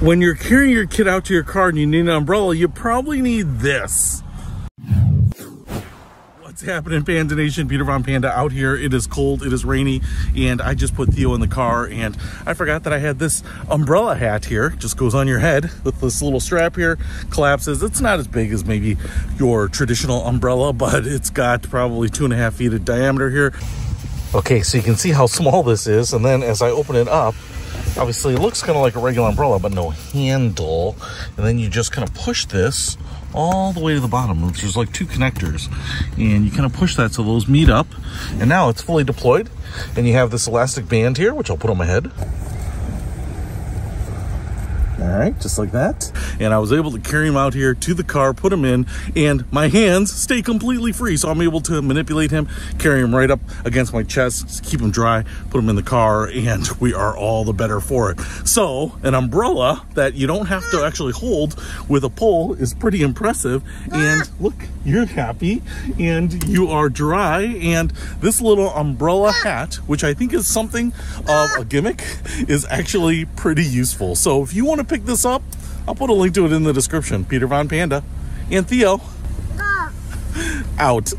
When you're carrying your kid out to your car and you need an umbrella, you probably need this. What's happening, Panda Nation? Peter Von Panda out here. It is cold, it is rainy, and I just put Theo in the car, and I forgot that I had this umbrella hat here. Just goes on your head with this little strap here, collapses. It's not as big as maybe your traditional umbrella, but it's got probably two and a half feet of diameter here. Okay, so you can see how small this is, and then as I open it up, Obviously, it looks kind of like a regular umbrella, but no handle. And then you just kind of push this all the way to the bottom. There's like two connectors. And you kind of push that so those meet up. And now it's fully deployed. And you have this elastic band here, which I'll put on my head. All right, just like that. And I was able to carry him out here to the car, put him in, and my hands stay completely free. So I'm able to manipulate him, carry him right up against my chest, keep him dry, put him in the car, and we are all the better for it. So an umbrella that you don't have to actually hold with a pole is pretty impressive. And look, you're happy and you are dry. And this little umbrella hat, which I think is something of a gimmick, is actually pretty useful. So if you want to pick this up, I'll put a link to it in the description. Peter Von Panda and Theo out.